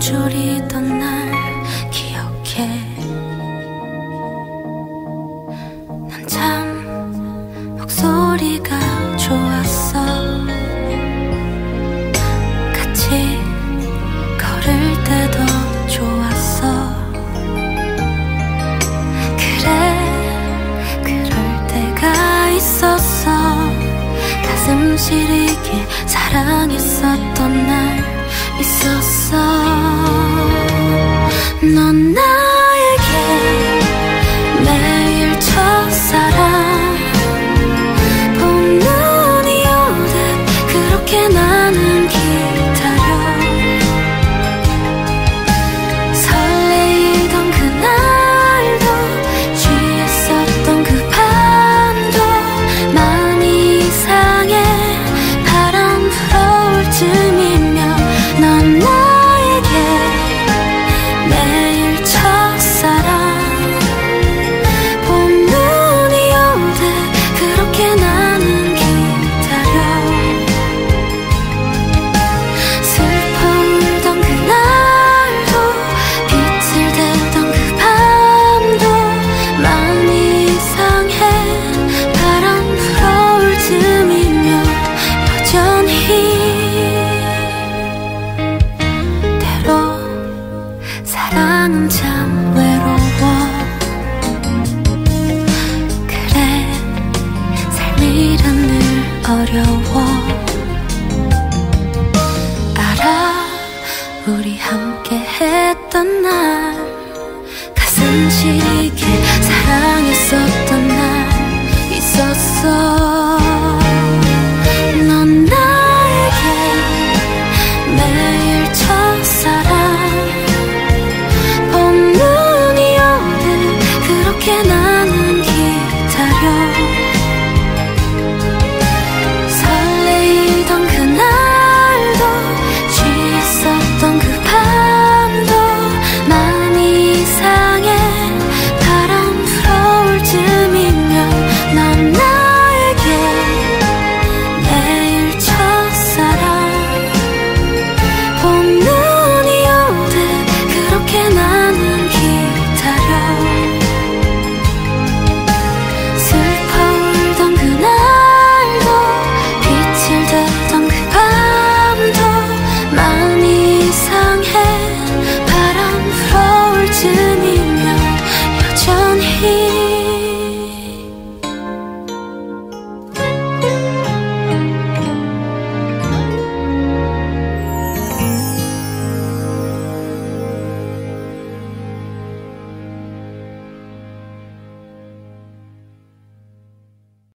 졸이던 날 기억해. 난 참 목소리가 좋았어. 같이 걸을 때도 좋았어. 그래 그럴 때가 있었어. 가슴 시리 사랑은 참 외로워. 그래 삶이란 늘 어려워. 알아 우리 함께 했던 날. 가슴 시리 my.